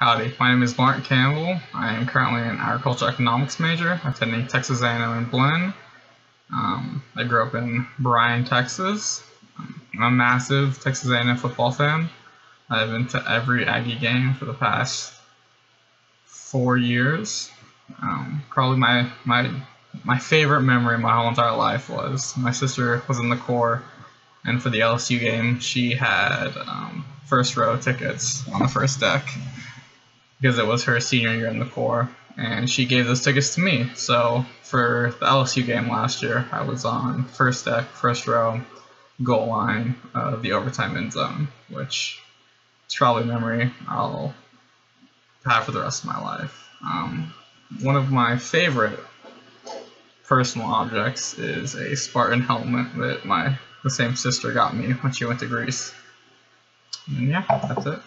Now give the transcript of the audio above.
Howdy, my name is Mark Campbell. I am currently an agricultural economics major, attending Texas A&M in Blinn. Um, I grew up in Bryan, Texas. I'm a massive Texas A&M football fan. I've been to every Aggie game for the past four years. Um, probably my my my favorite memory my whole entire life was my sister was in the corps, and for the LSU game, she had um, first row tickets on the first deck because it was her senior year in the Corps, and she gave those tickets to me. So for the LSU game last year, I was on first deck, first row, goal line of the overtime end zone, which is probably a memory I'll have for the rest of my life. Um, one of my favorite personal objects is a Spartan helmet that my the same sister got me when she went to Greece. And yeah, that's it.